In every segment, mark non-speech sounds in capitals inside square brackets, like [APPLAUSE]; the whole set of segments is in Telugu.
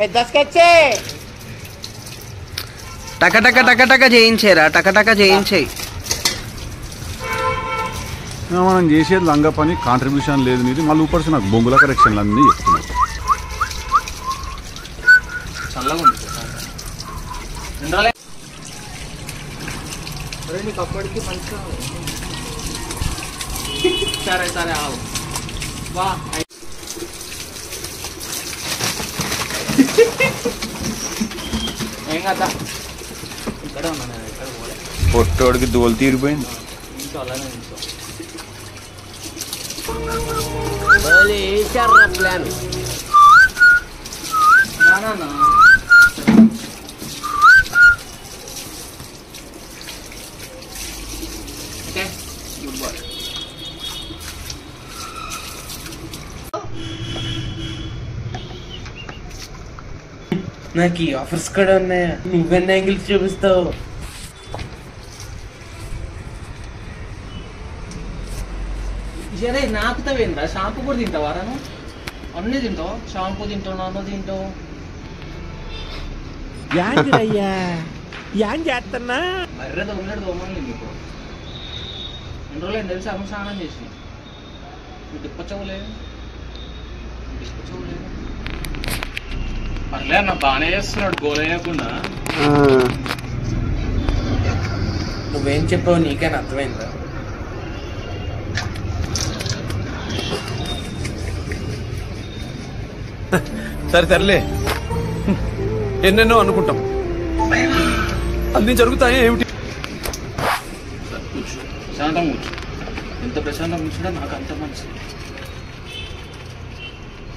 పెద్ద స్కెచ్చే టక టక టక టక చేయించేరా టక టక చేయించేయి. మనం చేసేది లంగా పని కాంట్రిబ్యూషన్ లేదు నీది. మళ్ళీ ఊపర్సి నాకు బొంగుల కరెక్షన్లు అన్నీ చెప్తున్నాయి. సరే సరే ఏం కదా ఇక్కడే ఉన్నా నేను ఇక్కడ పోలే. పొట్టోడికి దోలు తీరిపోయింది. ఇంట్లో అలానే ఇంట్లో ప్లాన్. నానా. నాకు ఈ ఆఫర్స్ కూడా ఉన్నాయా? నువ్వెన్ని యాంగిల్స్ చూపిస్తావు? సరే నాకుతావేంద్రా షాంపూ కూడా తింటావా రాను అన్నీ తింటావు. షాంపూ తింటావు నాన్న తింటావు. యాంగిరయ్యా యాం చేస్తున్నా మర్ర దొంగడు దొంగలు నీకు ఎన్ని రోజులు తెలిసి? అమ్మ స్నానం చేసి తిప్పచ్చవులే. పర్లే అన్న బాగానే చేస్తున్నాడు గోల్ వేయకుండా. నువ్వేం చెప్పావు నీకైనా అర్థమైందా? సరే సర్లే. ఎన్నెన్నో అనుకుంటాం. అన్ని జరుగుతాయి ఏమిటి? ప్రశాంతం కూర్చో. ఎంత ప్రశాంతం కూర్చుంటే నాకు అంత మంచిది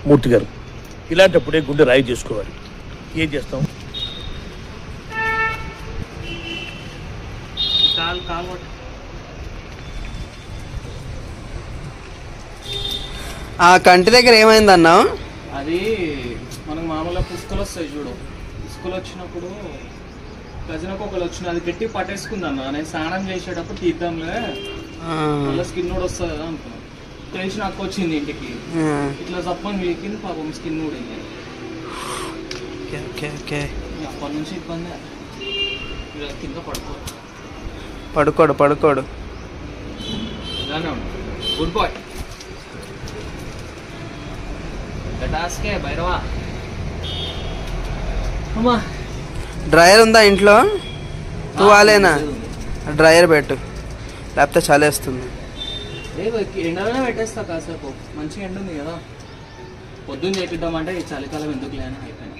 మూర్తి గారు ఇలాంటప్పుడే గుండె రాయి చేసుకోవాలి. ఏం చేస్తాం. ఆ కంటి దగ్గర ఏమైందన్నావు అది మనకు మామూలుగా పుస్తకాలు వస్తాయి చూడు. పుస్తకాలు వచ్చినప్పుడు గజనకు ఒకరు వచ్చిన అది పెట్టి పట్టేసుకుందన్న. నేను స్నానం చేసేటప్పుడు తీద్దాంలే. మళ్ళీ స్కిన్ కూడా వస్తుంది కదా అనుకున్నాను తెలిసి నాకు వచ్చింది ఇంటికి. ఇట్లా చప్పని వీకింది పాపం స్కిన్ కూడా వెళ్ళింది అప్పటి నుంచి ఇబ్బంది కింద పడుకో. పడుకోడు పడుకోడు. Good bye టాస్కే Bhairava? అమ్మా. డ్రైయర్ ఉందా ఇంట్లో? తువాలేనా డ్రైయర్ పెట్టు. లేకపోతే చలేస్తుంది. ఎండలోనే పెట్టేస్తా కాసేపు. మంచిగా ఎండ ఉంది కదా. పొద్దున్న చేపిద్దామంటే ఈ చలికాలం ఎందుకు లేని అయిపోయింది.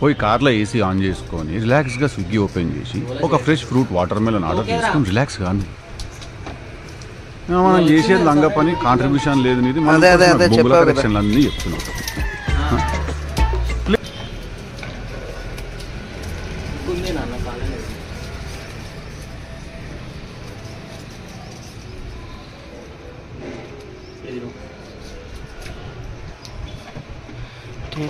పోయి కార్లో ఏసీ ఆన్ చేసుకొని రిలాక్స్గా స్విగ్గీ ఓపెన్ చేసి ఒక fresh fruit water melon order చేసుకొని రిలాక్స్ కానీ మనం చేసేది లంగా పని కాంట్రిబ్యూషన్ లేదు నీది. కరెక్షన్లు అన్నీ చెప్తున్నావు ఉంది నాన్న కాలేదు ఎదురు భైరవ్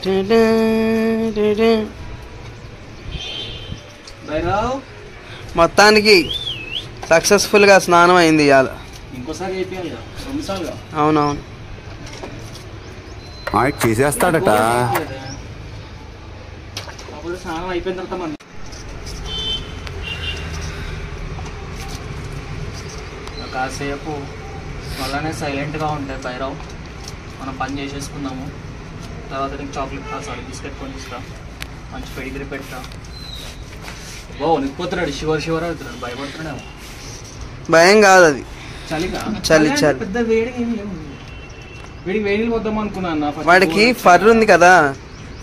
మొత్తానికి సక్సెస్ఫుల్గా స్నానం అయింది ఇవాళ. అవునవును. చేసేస్తాడట. స్నానం అయిపోయిన తర్వాత కాసేపు మళ్ళానే సైలెంట్గా ఉంటాయి భైరవ్ మనం పని చేసేసుకుందాము. తర్వాత నీకు చాక్లెట్ సారీ బిస్కెట్ కొని ఇస్తా. మంచి పెడిగిరి పెడతా ఓ నిక్కుపోతున్నాడు షివర్ షివర్ అవుతున్నాడు. భయపడుతున్నాడేమో. భయం కాదు అది. చలిగా చలి, చలి. పెద్ద వేడి వీడికి వేడి వాడికి go- ఫర్ ఉంది కదా.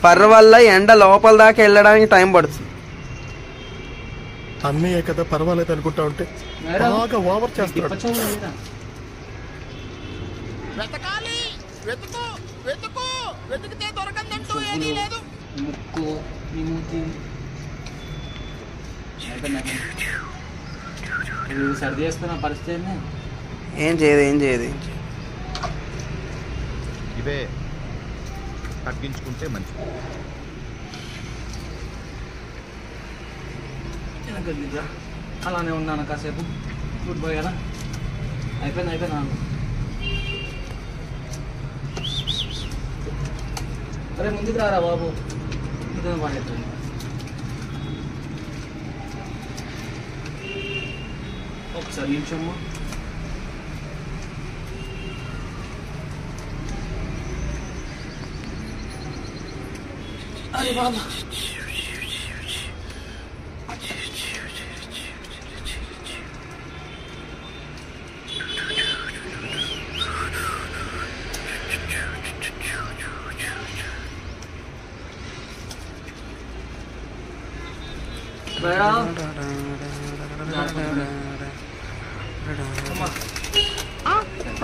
ఫర్ వల్ల ఎండ లోపల దాకా వెళ్ళడానికి టైం పడుతుంది. అన్నయ్య కదా పర్వాలేదు అనుకుంటా ఉంటే. బాగా ఓవర్ నీకు చేస్తాడు? వెతకాలి వెతుకు వెతుకు వెతికితే దొరకందంటూ ఏదీ చెప్పులు, లేదు. ముక్కు నీ మూతి అయిపోయిందా? ఇది సర్ది చేస్తున్న పరిస్థితి? ఏం చేయదు ఏం చేయదు. ఇవే తగ్గించుకుంటే మంచిది? అలానే ఉన్నాను కాసేపు. గుడ్ బై కదా అయిపోయింది అయిపోయింది? అరే ముందుకు రారా బాబు. ఇదో పడేస్తుంది ఒకసారి నిమిషమ్మా అరే బాబా. బయరా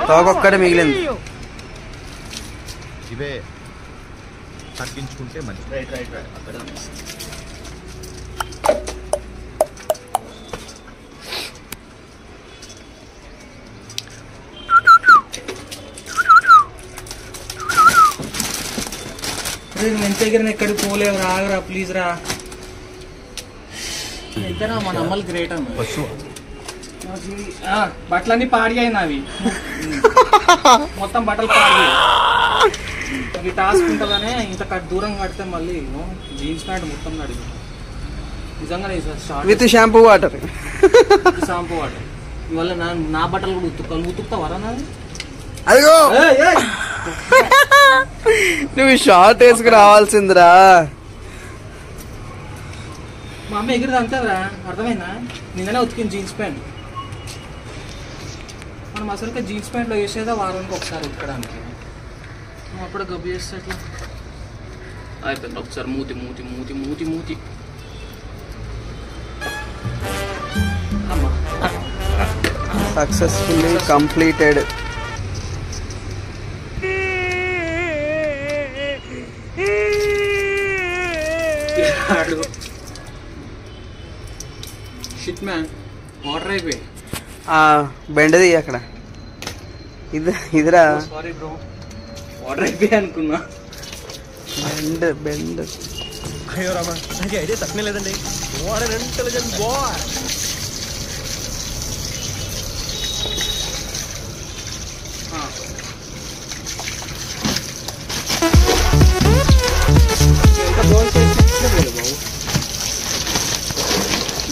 తోకొక్కడే మిగిలింది. ఇవే తగ్గించుకుంటే మంచిది. రైట్ రైట్ రైట్ అక్కడ. ఎంత దగ్గర ఎక్కడికి పోలేవు రాగరా ప్లీజ్ రా. బట్టలన్నీ పాడిగాయి నావి [LAUGHS] మొత్తం బట్టలు పాడిగాయి ఈ టాస్క్ ఉంటుందనే ఇంత దూరం కడితే మళ్ళీ జీన్స్ ప్యాంట్ మొత్తం నడిగి. నిజంగానే with shampoo water. Shampoo water. ఇవల్ల నా నా బట్టలు కూడా ఉతుక్కాలి ఉతుకుతావరా నాది? అదిగో. [LAUGHS] నువ్వు షార్ట్ వేసుకు రావాల్సిందిరా. మా అమ్మ ఎగిరిది అంతేరా అర్థమైందా నిన్ననే ఉతికింది జీన్స్ ప్యాంట్ మనం అసలుగా జీన్స్ ప్యాంట్లో వేసేదా వారానికి ఒకసారి ఉతకడానికి నువ్వు అప్పుడు గబ్బు చేస్తే ఎట్లా అయిపోయింది ఒకసారి మూతి మూతి మూతి మూతి మూతి అమ్మా సక్సెస్ఫుల్లీ కంప్లీటెడ్ ఆడు షిట్ మ్యాన్ వాటర్ అయిపోయి బెండది అక్కడ. ఇది ఇదిరా. సారీ బ్రో వాటర్ అయిపోయి అనుకున్నా. Bend bend. అయ్యో రామా నాకు ఐడియా తక్కువ లేదండి. వాట్ ఇంటెలిజెంట్ బాయ్ ఎంత గోల్ చేసి బాబు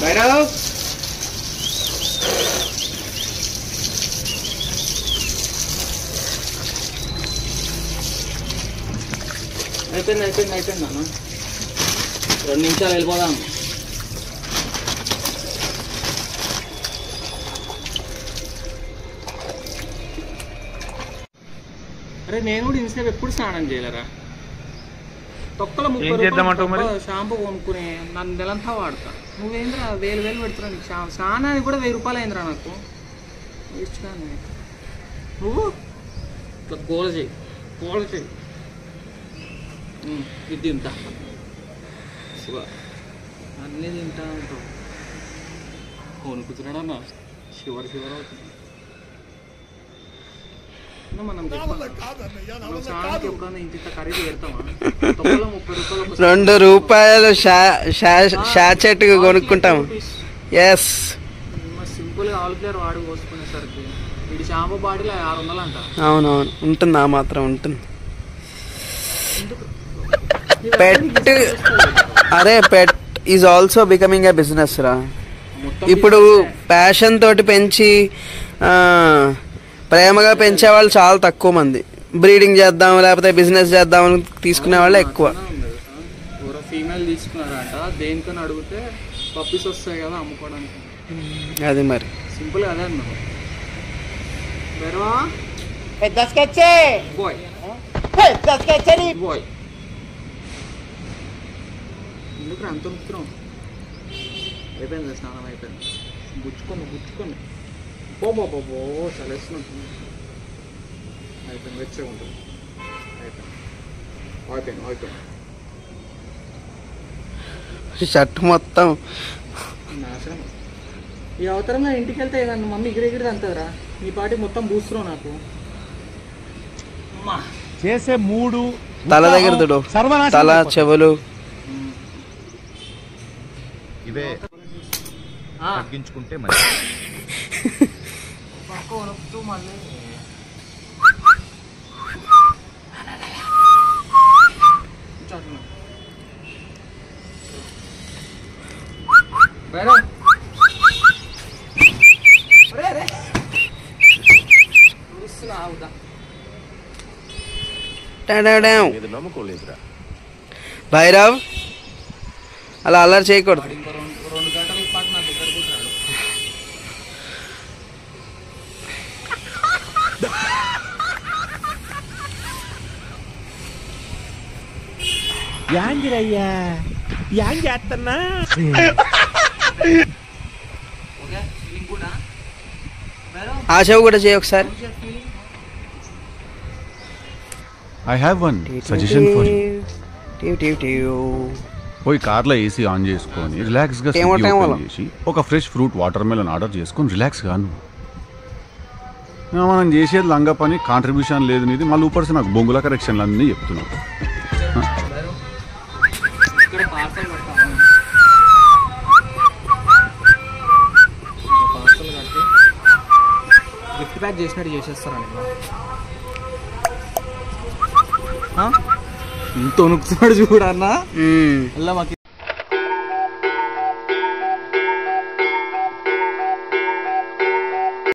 భైరవ్ అయిపోయింది అయిపోయింది అయిపోయింది అన్న. రెండు నిమిషాలు వెళ్ళిపోదాం. అరే నేను కూడా ఇన్స్టా ఎప్పుడు స్నానం చేయలేరా? తొక్కల ముప్పై రూపాయలు షాంపూ కొనుక్కుని నన్ను నెలంతా వాడతా. నువ్వేంద్రా వేలు వేలు పెడుతున్నా నీకు స్నానానికి కూడా వెయ్యి రూపాయలు అయిందిరా నాకు. వేస్ట్ నువ్వు? ఇట్లా గోల చేయి. గోల చేయి. ఇది తింటా. శివ అన్నీ తింటా శివర్ అవుతుంది. అన్న, ముప్పై రూపాయలు ఒక రెండు రూపాయలు షాచెట్ కొనుక్కుంటాం. ఎస్ సింపుల్గా ఆల్ ప్లేయర్ వాడి పోసుకునేసరికి వీడి షాంపూ బాటిల్ ఆరు వందలు అంట. అవునవును ఉంటుంది ఆ మాత్రం ఉంటుంది. పెట్ అరే pet is also becoming a business రా. ఇప్పుడు ప్యాషన్ తోటి పెంచి ఆ, ప్రేమగా పెంచే వాళ్ళు చాలా తక్కువ మంది. బ్రీడింగ్ చేద్దాం లేకపోతే బిజినెస్ చేద్దాం అని తీసుకునే వాళ్ళే ఎక్కువ. ఎవరో ఫీమేల్ తీసుకున్నారంట దేనికని అడిగితే పప్పీస్ వస్తాయి కదా అమ్ముకోవడానికి. అది మరి. సింపుల్ అదే అన్నా. బెరవా పెద్ద స్కెచ్చే బాయ్ పెద్ద స్కెచ్చే బాయ్ ఎందుకు అంత ఉత్తరం అయిపోయింది స్నానం అయిపోయింది గుచ్చుకోండి గుచ్చుకోండి పో పో చలేస్తున్నట్టు అయిపోయింది వెచ్చగా ఉంటుంది అయిపోయింది అయిపోయింది అయిపోయింది షర్ట్ మొత్తం నాశనం ఈ అవతరం నా ఇంటికి వెళ్తే నన్ను మమ్మీ ఎగిరి ఎగిరి అంతదిరా నీ పాటి మొత్తం బూస్తున్నావు నాకు అమ్మా చేసే మూడు తల దగ్గర తల చెవులు ఇవే ఆ, తగ్గించుకుంటే మంచిది పక్క వణుకుతూ మళ్ళీ అట్లా బైరా అరే అరే చూస్తున్నా మీద నమ్మకం లేదురా. భైరవ్ అలా అల్లరి చేయకూడదు ఇంకో రెండు రెండు గంటల పాటు నా దగ్గర కూర్చాడు యాంగిరయ్యా యాంగ్ చేస్తున్నా ఓకే ఫీలింగ్ కూడా బైరా ఆశవ్ కూడా చేయి ఒకసారి feeling I have one suggestion for you టివ్ టివ్ టివ్. పోయి కార్లో ఏసీ ఆన్ చేసుకొని రిలాక్స్గా టేమో స్విగ్గీ టేమోలో. ఓపెన్ చేసి ఒక fresh fruit water melon order చేసుకొని రిలాక్స్ గాను మనం చేసేది లంగ పని కాంట్రిబ్యూషన్ లేదు నీది మళ్ళీ ఊపర్సి నాకు బొంగుల కరెక్షన్లు అన్నీ చెప్తున్నావు ఇక్కడ పార్సల్ కట్టాము పార్సల్ కట్టి గిఫ్ట్ ప్యాక్ చేసినట్టు చేసేస్తారండి తొనుకుతున్నాడు చూడన్నా మ్మ్. మళ్ళీ మాకు